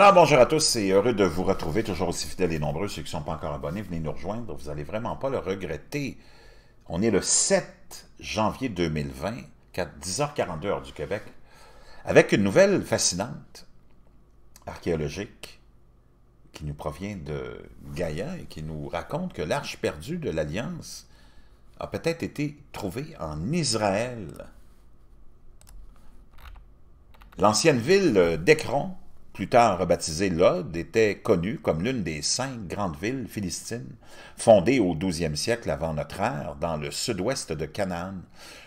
Alors, bonjour à tous, c'est heureux de vous retrouver, toujours aussi fidèles et nombreux. Ceux qui ne sont pas encore abonnés, venez nous rejoindre, vous n'allez vraiment pas le regretter. On est le 7 janvier 2020, 10h42 heure du Québec, avec une nouvelle fascinante, archéologique, qui nous provient de Gaïa et qui nous raconte que l'arche perdue de l'Alliance a peut-être été trouvée en Israël. L'ancienne ville d'Écron, plus tard rebaptisée Lod, était connue comme l'une des cinq grandes villes philistines, fondées au 12e siècle avant notre ère, dans le sud-ouest de Canaan.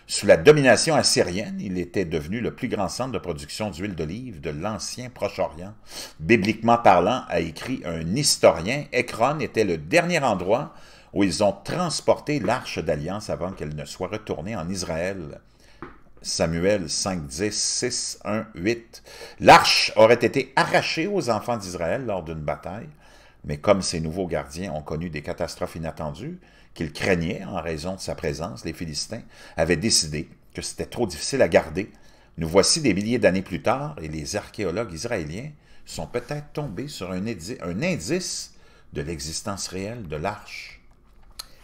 Sous la domination assyrienne, il était devenu le plus grand centre de production d'huile d'olive de l'ancien Proche-Orient. Bibliquement parlant, a écrit un historien, Ekron était le dernier endroit où ils ont transporté l'arche d'alliance avant qu'elle ne soit retournée en Israël. Samuel 5, 10, 6, 1, 8. L'arche aurait été arrachée aux enfants d'Israël lors d'une bataille, mais comme ces nouveaux gardiens ont connu des catastrophes inattendues, qu'ils craignaient en raison de sa présence, les Philistins avaient décidé que c'était trop difficile à garder. Nous voici des milliers d'années plus tard, et les archéologues israéliens sont peut-être tombés sur un, un indice de l'existence réelle de l'arche.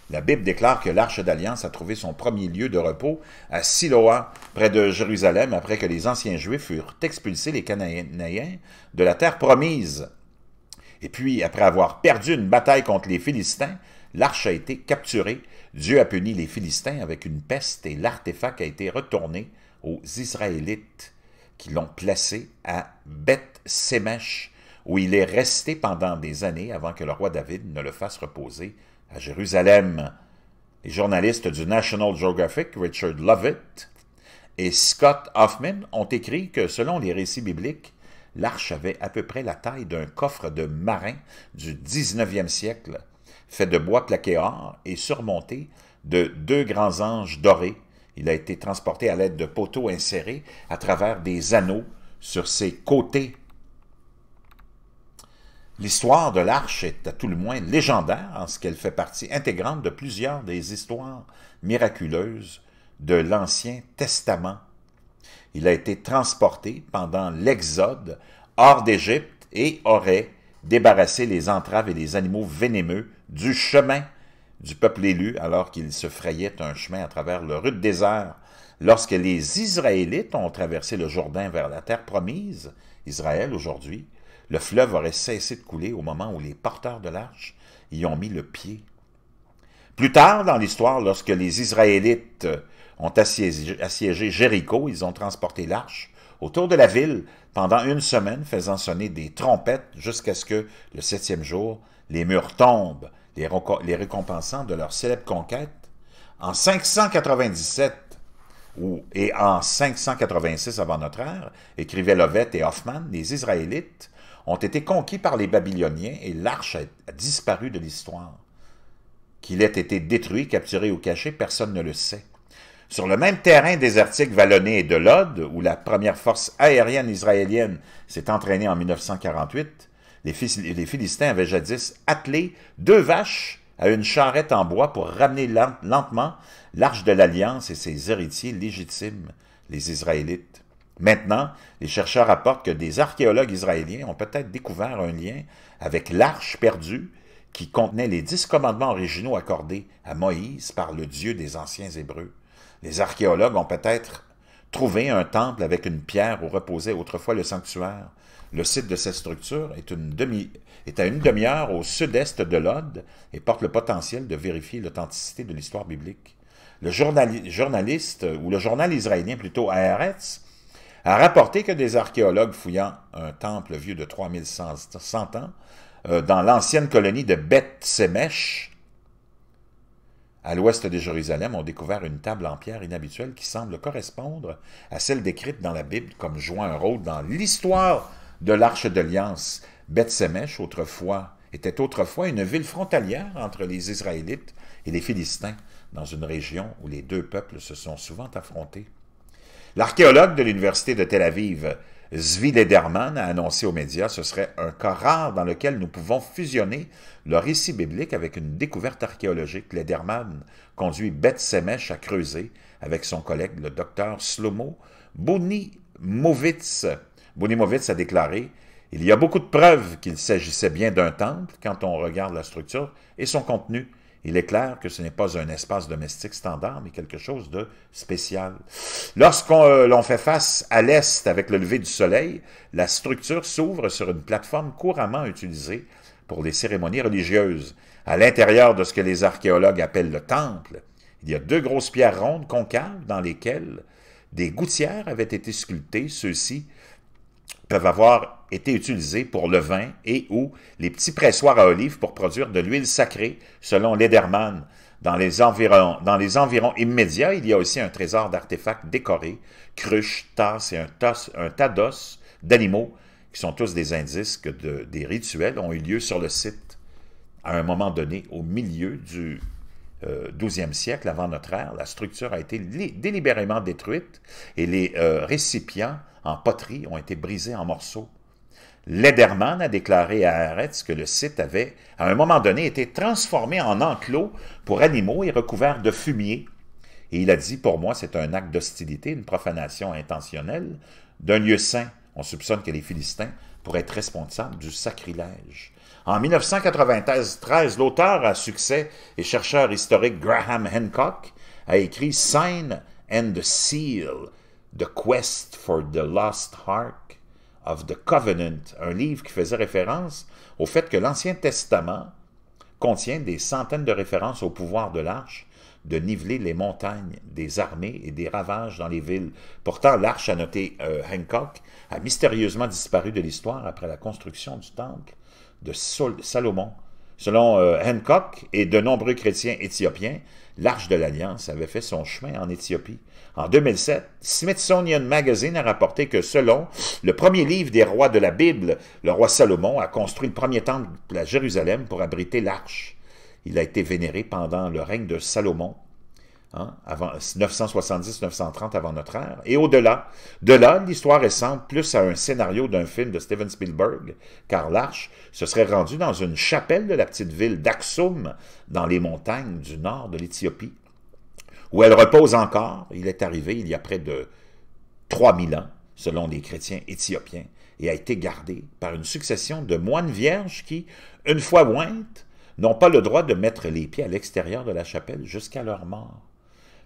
La Bible déclare que l'Arche d'Alliance a trouvé son premier lieu de repos à Siloa, près de Jérusalem, après que les anciens Juifs furent expulsés, les Cananéens, de la terre promise. Et puis, après avoir perdu une bataille contre les Philistins, l'Arche a été capturée. Dieu a puni les Philistins avec une peste et l'artefact a été retourné aux Israélites qui l'ont placé à Beth-Semesh, où il est resté pendant des années avant que le roi David ne le fasse reposer à Jérusalem. Les journalistes du National Geographic, Richard Lovett et Scott Hoffman, ont écrit que selon les récits bibliques, l'arche avait à peu près la taille d'un coffre de marin du 19e siècle, fait de bois plaqué or et surmonté de deux grands anges dorés. Il a été transporté à l'aide de poteaux insérés à travers des anneaux sur ses côtés L'histoire de l'arche est à tout le moins légendaire en ce qu'elle fait partie intégrante de plusieurs des histoires miraculeuses de l'Ancien Testament. Il a été transporté pendant l'Exode hors d'Égypte et aurait débarrassé les entraves et les animaux vénémeux du chemin du peuple élu alors qu'il se frayait un chemin à travers le rude désert. Lorsque les Israélites ont traversé le Jourdain vers la terre promise, Israël aujourd'hui, le fleuve aurait cessé de couler au moment où les porteurs de l'arche y ont mis le pied. Plus tard dans l'histoire, lorsque les Israélites ont assiégé, Jéricho, ils ont transporté l'arche autour de la ville pendant une semaine, faisant sonner des trompettes jusqu'à ce que, le septième jour, les murs tombent, les, récompensant de leur célèbre conquête. En 597 et en 586 avant notre ère, écrivaient Lovett et Hoffman, les Israélites ont été conquis par les Babyloniens et l'arche a disparu de l'histoire. Qu'il ait été détruit, capturé ou caché, personne ne le sait. Sur le même terrain désertique vallonné de Lod, où la première force aérienne israélienne s'est entraînée en 1948, les, Philistins avaient jadis attelé deux vaches à une charrette en bois pour ramener lentement l'arche de l'Alliance et ses héritiers légitimes, les Israélites. Maintenant, les chercheurs rapportent que des archéologues israéliens ont peut-être découvert un lien avec l'arche perdue qui contenait les dix commandements originaux accordés à Moïse par le Dieu des anciens Hébreux. Les archéologues ont peut-être trouvé un temple avec une pierre où reposait autrefois le sanctuaire. Le site de cette structure est, à une demi-heure au sud-est de Lod et porte le potentiel de vérifier l'authenticité de l'histoire biblique. Le journaliste, ou le journal israélien plutôt, Haaretz, a rapporté que des archéologues fouillant un temple vieux de 3100 ans euh, dans l'ancienne colonie de Beth Semesh, à l'ouest de Jérusalem, ont découvert une table en pierre inhabituelle qui semble correspondre à celle décrite dans la Bible comme jouant un rôle dans l'histoire de l'Arche d'Alliance. Beth Semesh, autrefois, était autrefois une ville frontalière entre les Israélites et les Philistins, dans une région où les deux peuples se sont souvent affrontés. L'archéologue de l'Université de Tel Aviv, Zvi Lederman, a annoncé aux médias ce serait un cas rare dans lequel nous pouvons fusionner le récit biblique avec une découverte archéologique. Lederman conduit Beth Semesh à creuser avec son collègue, le docteur Slomo Bonimovitz. Bonimovitz a déclaré Il y a beaucoup de preuves qu'il s'agissait bien d'un temple quand on regarde la structure et son contenu. Il est clair que ce n'est pas un espace domestique standard, mais quelque chose de spécial. Lorsqu'on euh, fait face à l'est avec le lever du soleil, la structure s'ouvre sur une plateforme couramment utilisée pour les cérémonies religieuses. À l'intérieur de ce que les archéologues appellent le temple, il y a deux grosses pierres rondes concaves dans lesquelles des gouttières avaient été sculptées. Ceux-ci peuvent avoir été utilisés pour le vin et ou les petits pressoirs à olives pour produire de l'huile sacrée, selon Lederman. Dans les, environs, immédiats, il y a aussi un trésor d'artefacts décorés, cruches, tasses et un, un tas d'os d'animaux, qui sont tous des indices que des rituels ont eu lieu sur le site à un moment donné, au milieu du 12e euh, siècle avant notre ère. La structure a été délibérément détruite et les euh, récipients en poterie ont été brisés en morceaux. Lederman a déclaré à Haaretz que le site avait, à un moment donné, été transformé en enclos pour animaux et recouvert de fumier. Et il a dit, pour moi, c'est un acte d'hostilité, une profanation intentionnelle d'un lieu saint. On soupçonne que les Philistins pourraient être responsables du sacrilège. En 1993, l'auteur à succès et chercheur historique Graham Hancock a écrit Sign and the Seal, The Quest for the Lost Ark of the Covenant, un livre qui faisait référence au fait que l'Ancien Testament contient des centaines de références au pouvoir de l'arche de niveler les montagnes des armées et des ravages dans les villes. Pourtant, l'arche, a noté euh, Hancock, a mystérieusement disparu de l'histoire après la construction du temple de Salomon. Selon euh, Hancock et de nombreux chrétiens éthiopiens, l'Arche de l'Alliance avait fait son chemin en Éthiopie. En 2007, Smithsonian Magazine a rapporté que selon le premier livre des rois de la Bible, le roi Salomon a construit le premier temple à Jérusalem pour abriter l'arche. Il a été vénéré pendant le règne de Salomon Hein, avant 970-930 avant notre ère, et au-delà. De là, l'histoire ressemble plus à un scénario d'un film de Steven Spielberg, car l'arche se serait rendue dans une chapelle de la petite ville d'Aksum, dans les montagnes du nord de l'Éthiopie, où elle repose encore. Il est arrivé il y a près de 3000 ans, selon les chrétiens éthiopiens, et a été gardée par une succession de moines vierges qui, une fois ointes, n'ont pas le droit de mettre les pieds à l'extérieur de la chapelle jusqu'à leur mort.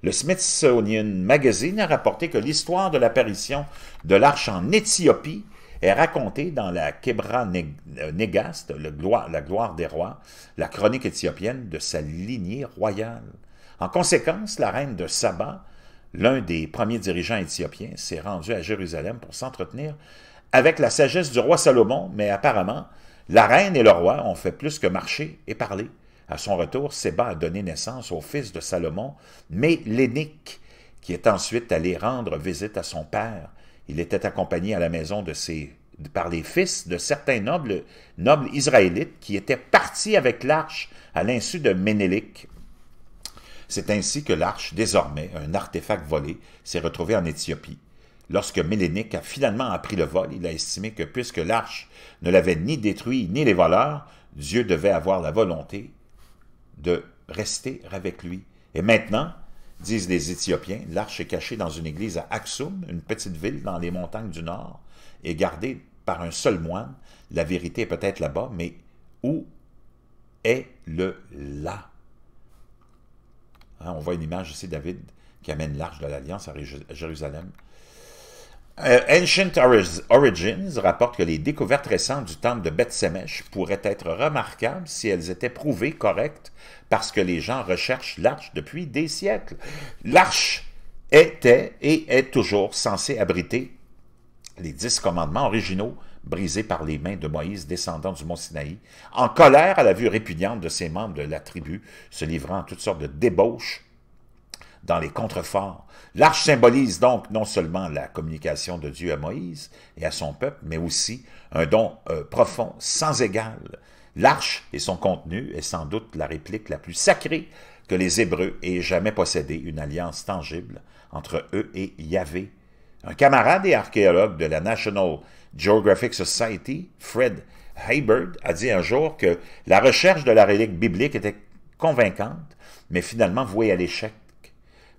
Le Smithsonian Magazine a rapporté que l'histoire de l'apparition de l'arche en Éthiopie est racontée dans la Kebra euh, Negast, la gloire des rois, la chronique éthiopienne de sa lignée royale. En conséquence, la reine de Saba, l'un des premiers dirigeants éthiopiens, s'est rendu à Jérusalem pour s'entretenir avec la sagesse du roi Salomon, mais apparemment, la reine et le roi ont fait plus que marcher et parler. À son retour, Séba a donné naissance au fils de Salomon, Mélénique, qui est ensuite allé rendre visite à son père. Il était accompagné à la maison de ses, par les fils de certains nobles, israélites qui étaient partis avec l'arche à l'insu de Ménélique. C'est ainsi que l'arche, désormais un artefact volé, s'est retrouvé en Éthiopie. Lorsque Mélénique a finalement appris le vol, il a estimé que puisque l'arche ne l'avait ni détruit ni les voleurs, Dieu devait avoir la volonté de rester avec lui. Et maintenant, disent les Éthiopiens, l'arche est cachée dans une église à Aksum, une petite ville dans les montagnes du Nord, et gardée par un seul moine. La vérité est peut-être là-bas, mais où est le là? Hein, on voit une image ici, David, qui amène l'arche de l'Alliance à Jérusalem. Euh, Ancient Origins rapporte que les découvertes récentes du temple de Beth Semesh pourraient être remarquables si elles étaient prouvées correctes parce que les gens recherchent l'arche depuis des siècles. L'arche était et est toujours censée abriter les dix commandements originaux brisés par les mains de Moïse descendant du mont Sinaï, en colère à la vue répugnante de ses membres de la tribu, se livrant à toutes sortes de débauches dans les contreforts. L'arche symbolise donc non seulement la communication de Dieu à Moïse et à son peuple, mais aussi un don euh, profond, sans égal. L'arche et son contenu est sans doute la réplique la plus sacrée que les Hébreux aient jamais possédé, une alliance tangible entre eux et Yahvé. Un camarade et archéologue de la National Geographic Society, Fred Haybird, a dit un jour que la recherche de la relique biblique était convaincante, mais finalement vouée à l'échec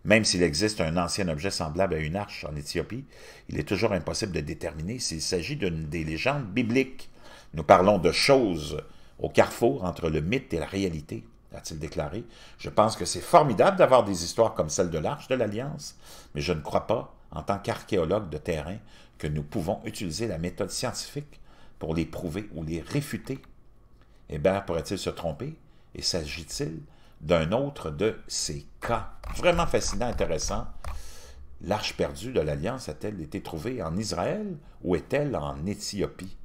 Même s'il existe un ancien objet semblable à une arche en Éthiopie, il est toujours impossible de déterminer s'il s'agit d'une des légendes bibliques. Nous parlons de choses au carrefour entre le mythe et la réalité, a-t-il déclaré. Je pense que c'est formidable d'avoir des histoires comme celle de l'Arche de l'Alliance, mais je ne crois pas, en tant qu'archéologue de terrain, que nous pouvons utiliser la méthode scientifique pour les prouver ou les réfuter. Hébert pourrait-il se tromper? Et s'agit-il d'un autre de ces cas? Vraiment fascinant, intéressant. L'arche perdue de l'Alliance a-t-elle été trouvée en Israël ou est-elle en Éthiopie?